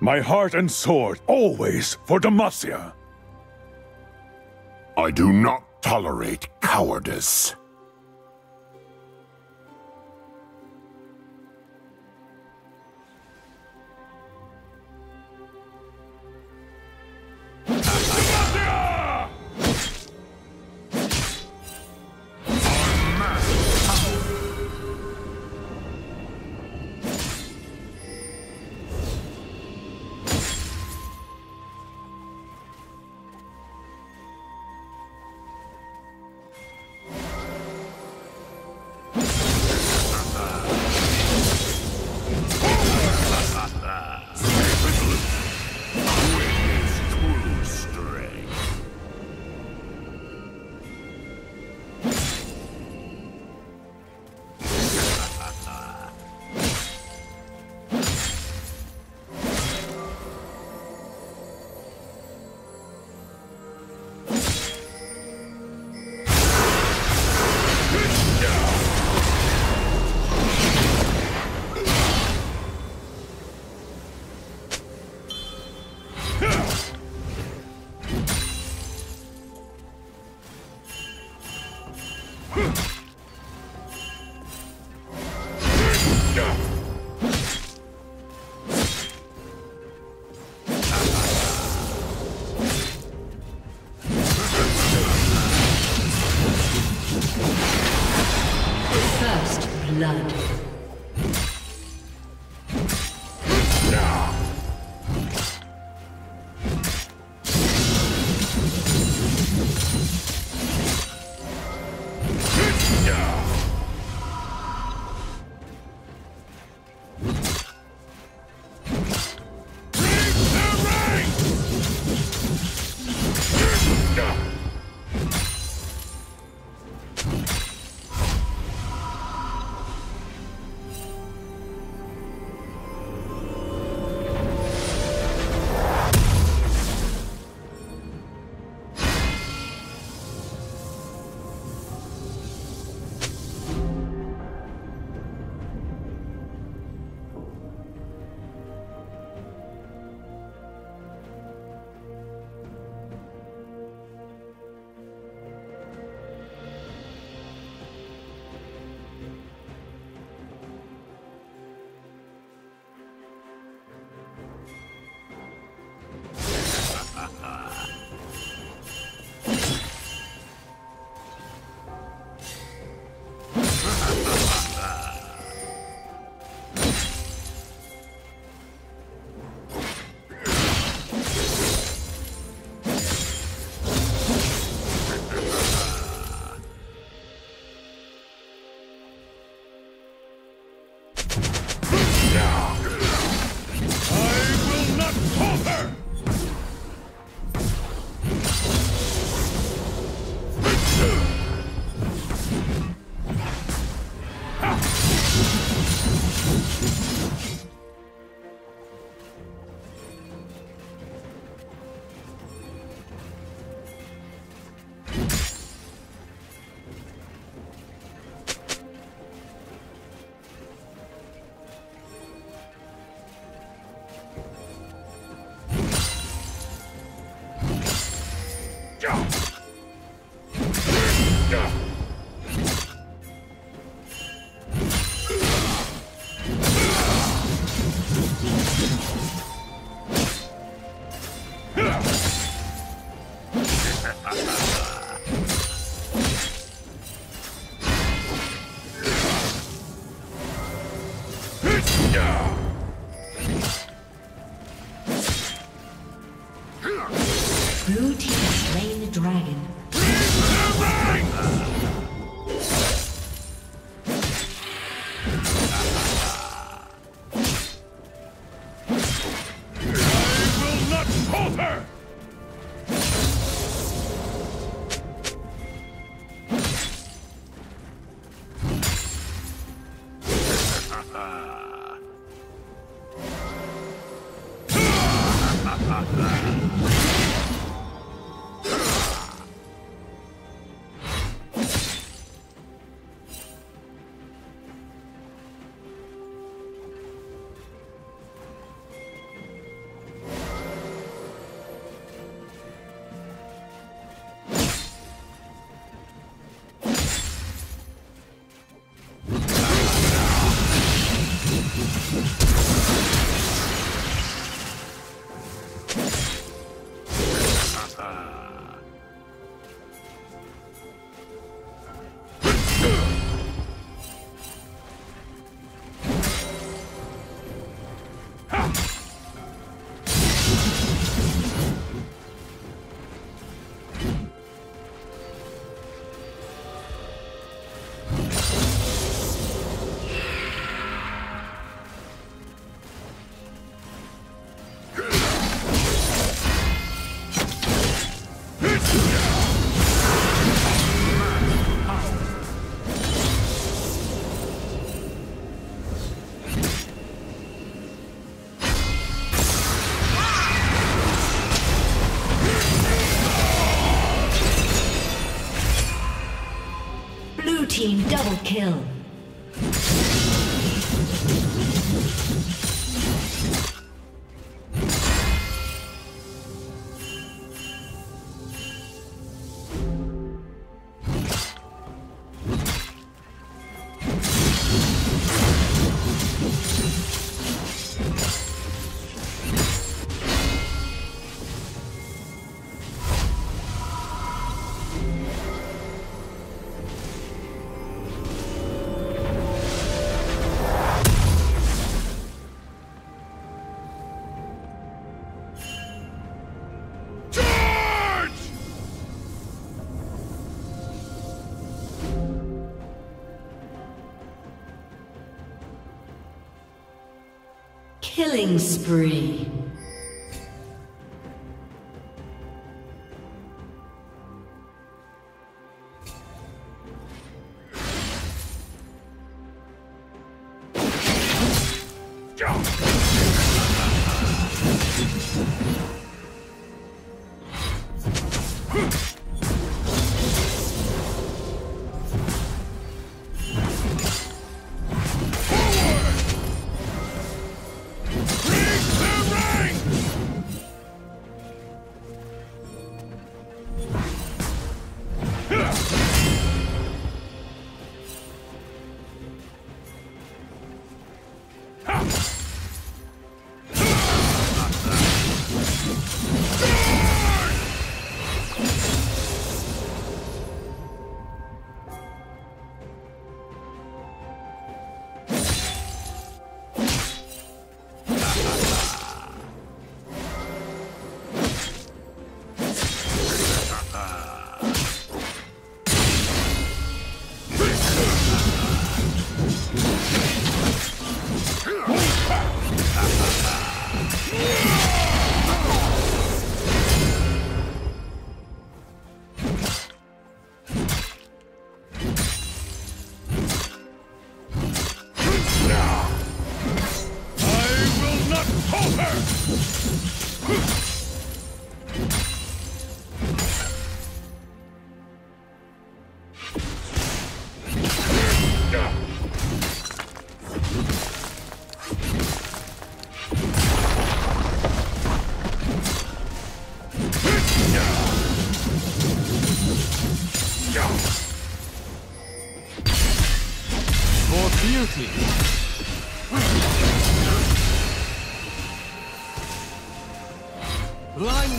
My heart and sword, always for Demacia. I do not tolerate cowardice. Team double kill. Killing spree.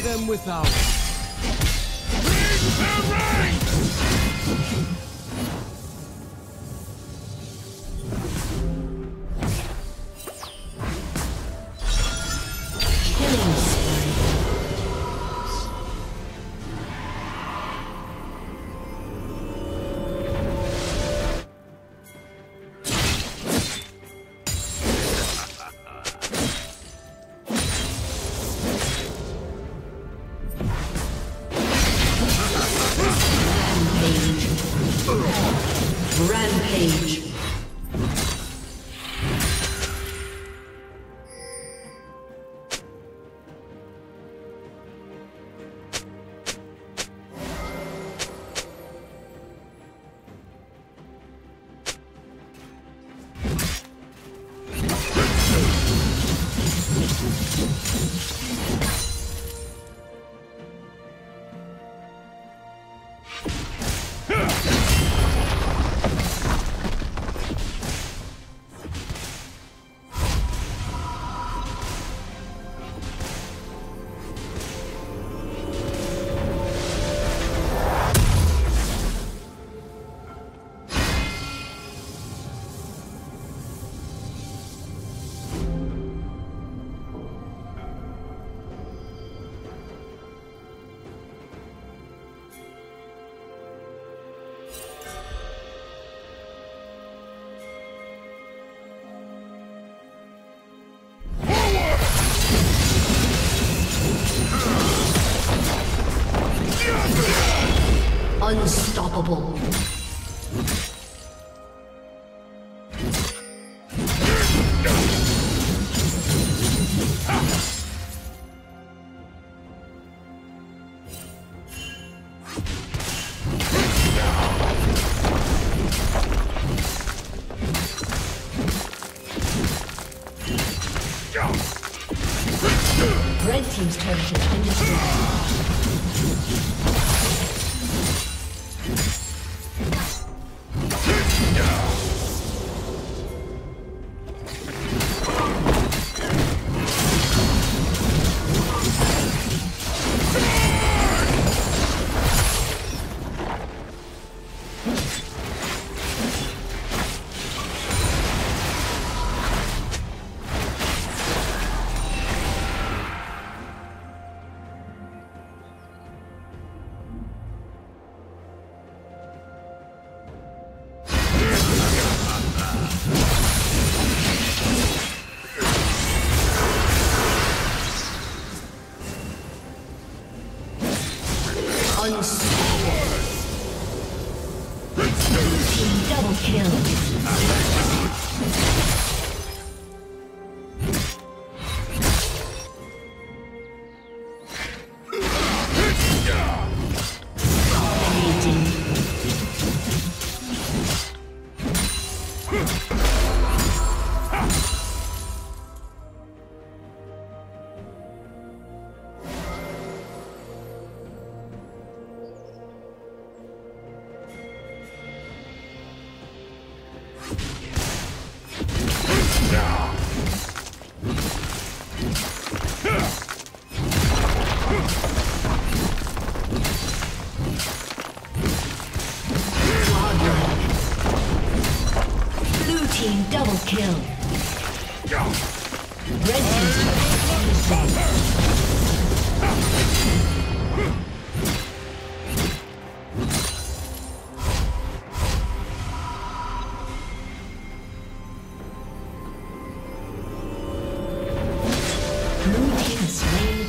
Them without. Unstoppable.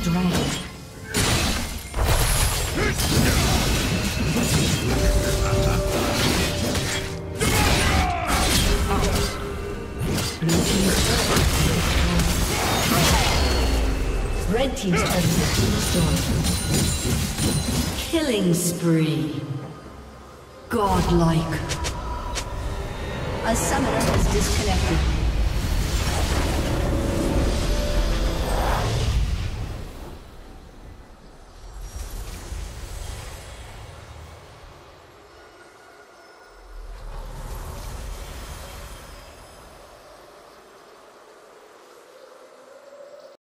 Red Team's turret has been destroyed. Killing spree. Godlike. A summoner has disconnected.